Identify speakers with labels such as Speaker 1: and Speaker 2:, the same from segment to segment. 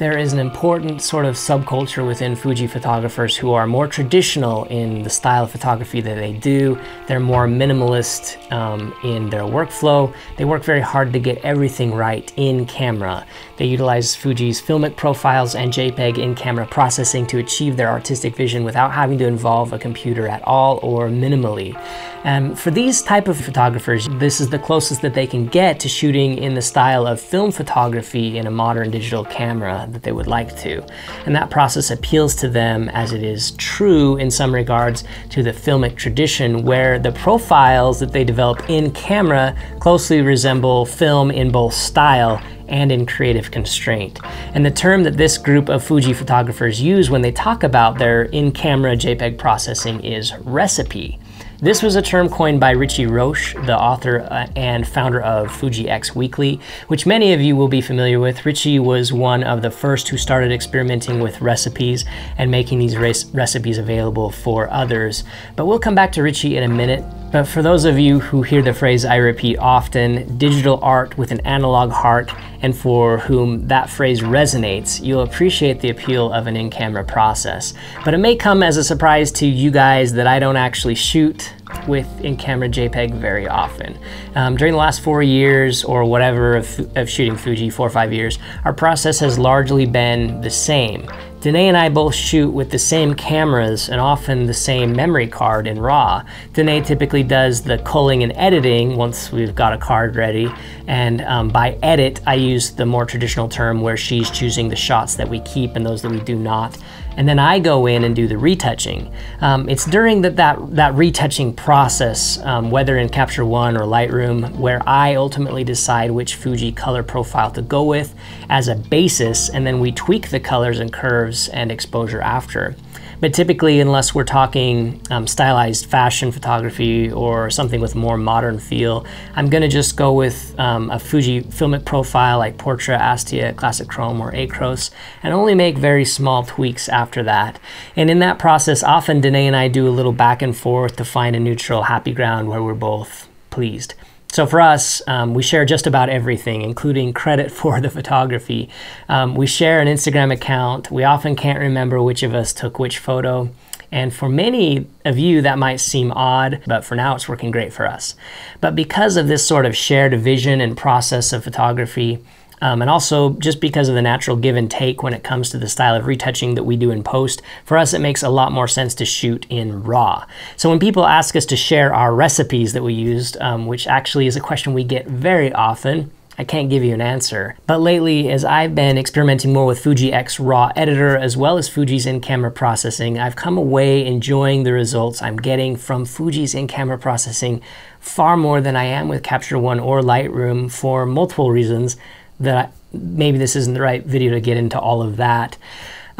Speaker 1: there is an important sort of subculture within Fuji photographers who are more traditional in the style of photography that they do. They're more minimalist um, in their workflow. They work very hard to get everything right in camera. They utilize Fuji's filmic profiles and JPEG in-camera processing to achieve their artistic vision without having to involve a computer at all or minimally. And for these type of photographers, this is the closest that they can get to shooting in the style of film photography in a modern digital camera that they would like to. And that process appeals to them as it is true in some regards to the filmic tradition where the profiles that they develop in camera closely resemble film in both style and in creative constraint. And the term that this group of Fuji photographers use when they talk about their in-camera JPEG processing is recipe. This was a term coined by Ritchie Roesch, the author uh, and founder of Fuji X Weekly, which many of you will be familiar with. Ritchie was one of the first who started experimenting with recipes and making these recipes available for others. But we'll come back to Ritchie in a minute. But for those of you who hear the phrase I repeat often, digital art with an analog heart, and for whom that phrase resonates, you'll appreciate the appeal of an in-camera process. But it may come as a surprise to you guys that I don't actually shoot with in-camera JPEG very often. Um, during the last four years or whatever of, of shooting Fuji, four or five years, our process has largely been the same. Denae and I both shoot with the same cameras and often the same memory card in RAW. Denae typically does the culling and editing once we've got a card ready. And um, by edit, I use the more traditional term where she's choosing the shots that we keep and those that we do not and then I go in and do the retouching. Um, it's during the, that, that retouching process, um, whether in Capture One or Lightroom, where I ultimately decide which Fuji color profile to go with as a basis, and then we tweak the colors and curves and exposure after. But typically, unless we're talking um, stylized fashion photography or something with more modern feel, I'm going to just go with um, a Fuji filmic profile like Portra, Astia, Classic Chrome, or Acros, and only make very small tweaks after that. And in that process, often Denae and I do a little back and forth to find a neutral happy ground where we're both pleased. So for us, um, we share just about everything, including credit for the photography. Um, we share an Instagram account. We often can't remember which of us took which photo. And for many of you, that might seem odd, but for now, it's working great for us. But because of this sort of shared vision and process of photography, um, and also, just because of the natural give and take when it comes to the style of retouching that we do in post, for us it makes a lot more sense to shoot in RAW. So when people ask us to share our recipes that we used, um, which actually is a question we get very often, I can't give you an answer. But lately, as I've been experimenting more with Fuji X RAW editor as well as Fuji's in-camera processing, I've come away enjoying the results I'm getting from Fuji's in-camera processing far more than I am with Capture One or Lightroom for multiple reasons that I, maybe this isn't the right video to get into all of that.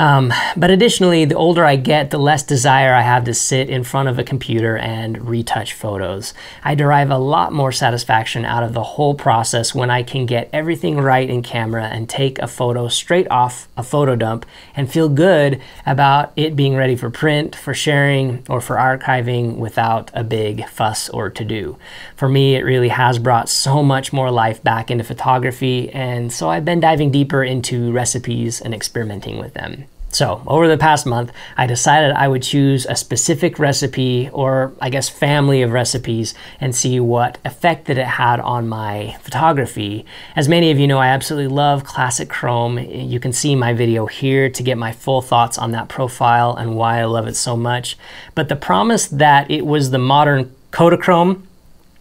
Speaker 1: Um, but additionally, the older I get, the less desire I have to sit in front of a computer and retouch photos. I derive a lot more satisfaction out of the whole process when I can get everything right in camera and take a photo straight off a photo dump and feel good about it being ready for print, for sharing, or for archiving without a big fuss or to do. For me, it really has brought so much more life back into photography, and so I've been diving deeper into recipes and experimenting with them. So, over the past month, I decided I would choose a specific recipe, or I guess family of recipes, and see what effect that it had on my photography. As many of you know, I absolutely love Classic Chrome. You can see my video here to get my full thoughts on that profile and why I love it so much. But the promise that it was the modern Kodachrome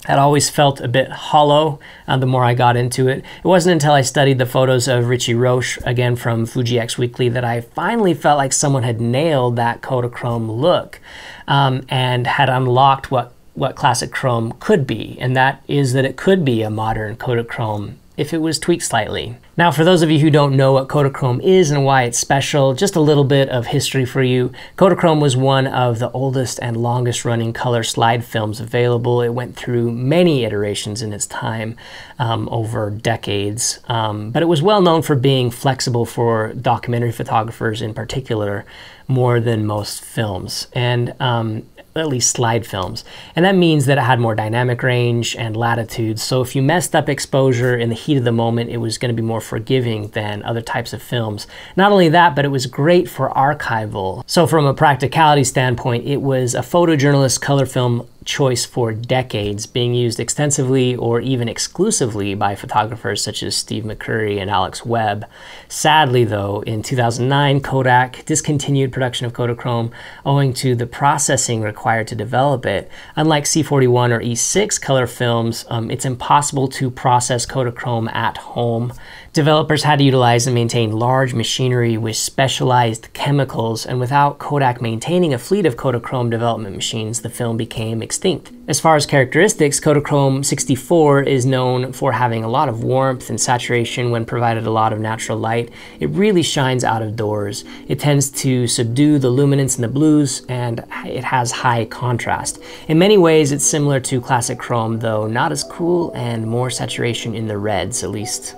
Speaker 1: had always felt a bit hollow uh, the more I got into it. It wasn't until I studied the photos of Ritchie Roesch, again from Fuji X Weekly, that I finally felt like someone had nailed that Kodachrome look um, and had unlocked what, what classic chrome could be, and that is that it could be a modern Kodachrome if it was tweaked slightly. Now, for those of you who don't know what Kodachrome is and why it's special, just a little bit of history for you. Kodachrome was one of the oldest and longest running color slide films available. It went through many iterations in its time um, over decades, um, but it was well known for being flexible for documentary photographers in particular more than most films. And um, at least slide films. And that means that it had more dynamic range and latitude. So if you messed up exposure in the heat of the moment, it was going to be more forgiving than other types of films. Not only that, but it was great for archival. So from a practicality standpoint, it was a photojournalist color film choice for decades, being used extensively or even exclusively by photographers such as Steve McCurry and Alex Webb. Sadly, though, in 2009, Kodak discontinued production of Kodachrome owing to the processing required to develop it. Unlike C41 or E6 color films, um, it's impossible to process Kodachrome at home. Developers had to utilize and maintain large machinery with specialized chemicals, and without Kodak maintaining a fleet of Kodachrome development machines, the film became extinct. As far as characteristics, Kodachrome 64 is known for having a lot of warmth and saturation when provided a lot of natural light. It really shines out of doors. It tends to subdue the luminance in the blues, and it has high contrast. In many ways, it's similar to classic chrome, though not as cool and more saturation in the reds, at least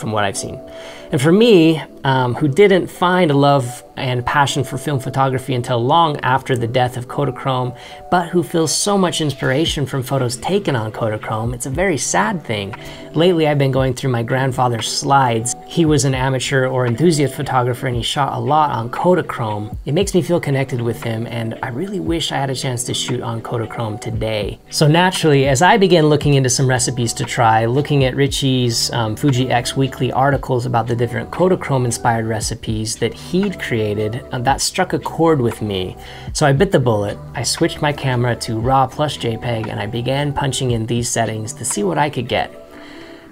Speaker 1: from what I've seen. And for me, um, who didn't find a love and passion for film photography until long after the death of Kodachrome, but who feels so much inspiration from photos taken on Kodachrome, it's a very sad thing. Lately, I've been going through my grandfather's slides. He was an amateur or enthusiast photographer and he shot a lot on Kodachrome. It makes me feel connected with him and I really wish I had a chance to shoot on Kodachrome today. So naturally, as I began looking into some recipes to try, looking at Ritchie's um, Fuji X weekly articles about the different Kodachrome inspired recipes that he'd created, uh, that struck a chord with me. So I bit the bullet. I switched my camera to RAW plus JPEG and I began punching in these settings to see what I could get.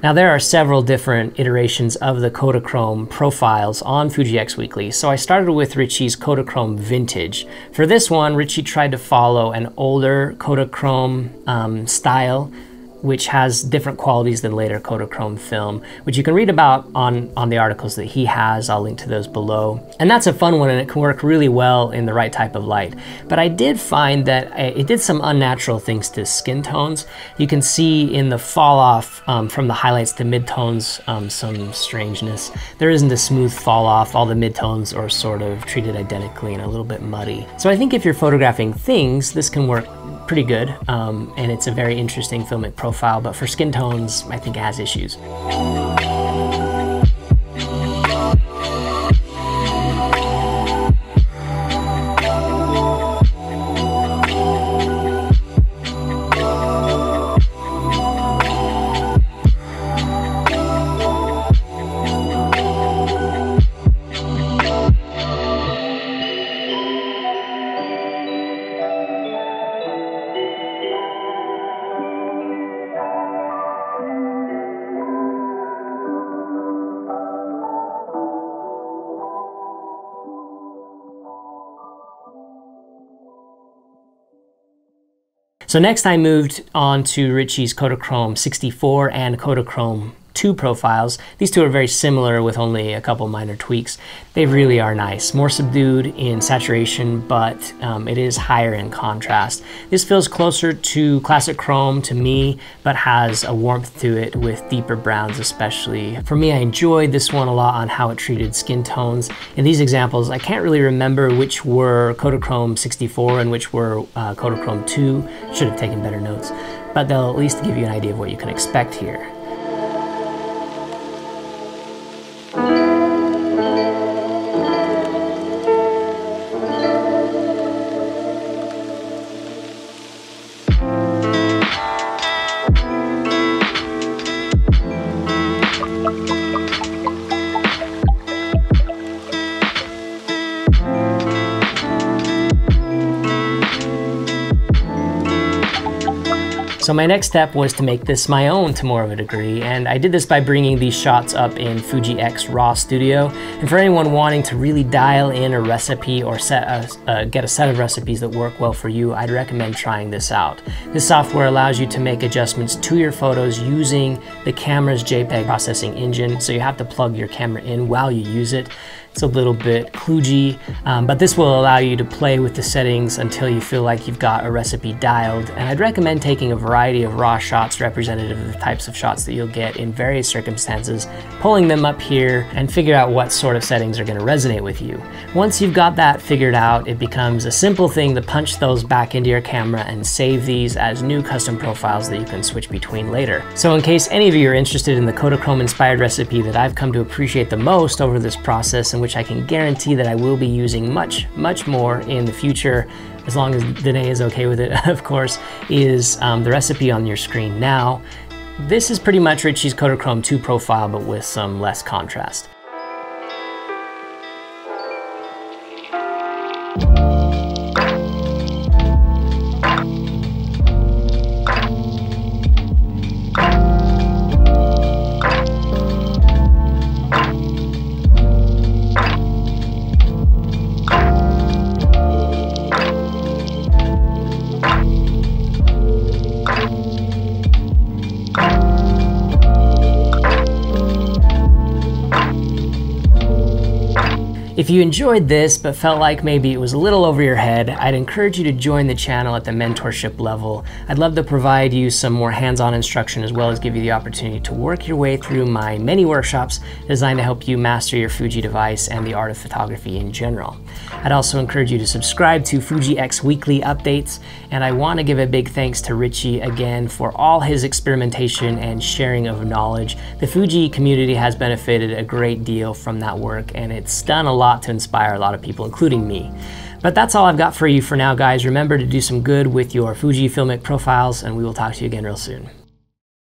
Speaker 1: Now there are several different iterations of the Kodachrome profiles on Fuji X Weekly, so I started with Ritchie's Kodachrome Vintage. For this one, Ritchie tried to follow an older Kodachrome um, style which has different qualities than later Kodachrome film, which you can read about on, on the articles that he has. I'll link to those below. And that's a fun one and it can work really well in the right type of light. But I did find that it did some unnatural things to skin tones. You can see in the fall off um, from the highlights to midtones um, some strangeness. There isn't a smooth fall off. All the midtones are sort of treated identically and a little bit muddy. So I think if you're photographing things, this can work pretty good, um, and it's a very interesting filmic profile, but for skin tones, I think it has issues. So next I moved on to Ritchie's Kodachrome 64 and Kodachrome two profiles. These two are very similar with only a couple minor tweaks. They really are nice. More subdued in saturation, but um, it is higher in contrast. This feels closer to classic chrome to me, but has a warmth to it with deeper browns especially. For me, I enjoyed this one a lot on how it treated skin tones. In these examples, I can't really remember which were Kodachrome 64 and which were uh, Kodachrome 2. Should have taken better notes, but they'll at least give you an idea of what you can expect here. So my next step was to make this my own to more of a degree, and I did this by bringing these shots up in Fuji X RAW Studio. And for anyone wanting to really dial in a recipe or set a, uh, get a set of recipes that work well for you, I'd recommend trying this out. This software allows you to make adjustments to your photos using the camera's JPEG processing engine, so you have to plug your camera in while you use it. It's a little bit kludgy, um, but this will allow you to play with the settings until you feel like you've got a recipe dialed. And I'd recommend taking a variety of raw shots representative of the types of shots that you'll get in various circumstances, pulling them up here and figure out what sort of settings are gonna resonate with you. Once you've got that figured out, it becomes a simple thing to punch those back into your camera and save these as new custom profiles that you can switch between later. So in case any of you are interested in the Kodachrome inspired recipe that I've come to appreciate the most over this process and which I can guarantee that I will be using much, much more in the future, as long as Denae is okay with it, of course, is um, the recipe on your screen now. This is pretty much Ritchie's Kodachrome 2 profile, but with some less contrast. If you enjoyed this but felt like maybe it was a little over your head, I'd encourage you to join the channel at the mentorship level. I'd love to provide you some more hands-on instruction as well as give you the opportunity to work your way through my many workshops designed to help you master your Fuji device and the art of photography in general. I'd also encourage you to subscribe to Fuji X weekly updates, and I want to give a big thanks to Ritchie again for all his experimentation and sharing of knowledge. The Fuji community has benefited a great deal from that work, and it's done a lot lot to inspire a lot of people, including me. But that's all I've got for you for now, guys. Remember to do some good with your Fuji Filmic profiles, and we will talk to you again real soon.